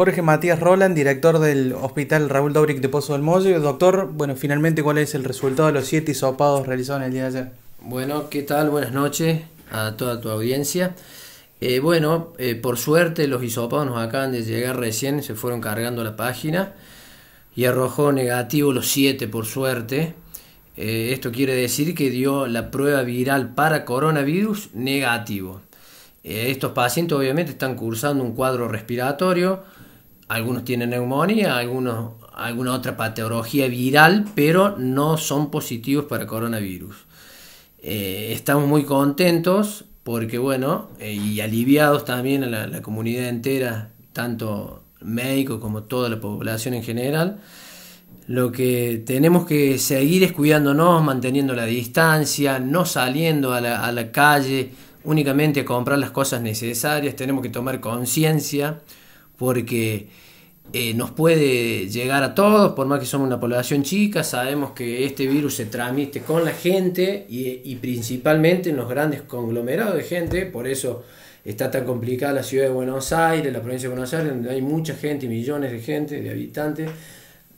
Jorge Matías Roland, director del Hospital Raúl Dobric de Pozo del Mollo. Doctor, bueno, finalmente, ¿cuál es el resultado de los siete hisopados realizados en el día de ayer? Bueno, ¿qué tal? Buenas noches a toda tu audiencia. Eh, bueno, eh, por suerte los hisopados nos acaban de llegar recién, se fueron cargando la página y arrojó negativo los siete por suerte. Eh, esto quiere decir que dio la prueba viral para coronavirus negativo. estos pacientes obviamente están cursando un cuadro respiratorio, algunos tienen neumonía, algunos alguna otra patología viral, pero no son positivos para coronavirus. estamos muy contentos porque bueno, eh, y aliviados también a la, comunidad entera, tanto médicos como toda la población en general. Lo que tenemos que seguir es cuidándonos, manteniendo la distancia, no saliendo a la, a la calle únicamente a comprar las cosas necesarias, tenemos que tomar conciencia porque eh, nos puede llegar a todos, por más que somos una población chica, sabemos que este virus se transmite con la gente y, principalmente en los grandes conglomerados de gente, por eso está tan complicada la ciudad de Buenos Aires, la provincia de Buenos Aires, donde hay mucha gente, millones de gente, de habitantes,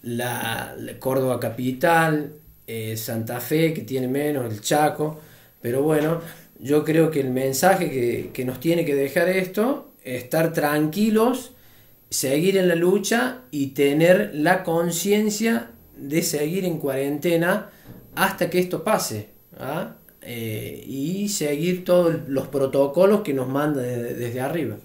la, Córdoba capital, eh, Santa Fe, que tiene menos, el Chaco, pero bueno, yo creo que el mensaje que, que nos tiene que dejar esto es estar tranquilos, seguir en la lucha y tener la conciencia de seguir en cuarentena hasta que esto pase. ¿ah? Eh, y seguir todos los protocolos que nos manda desde arriba.